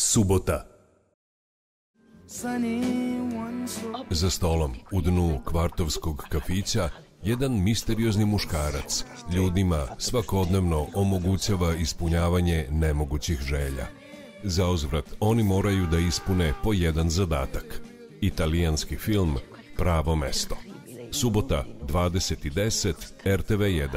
Subota Za stolom, u dnu kvartovskog kafića, jedan misteriozni muškarac ljudima svakodnevno omogućava ispunjavanje nemogućih želja. Za uzvrat, oni moraju da ispune po jedan zadatak. Italijanski film Pravo mesto. Subota 20.10 RTV1.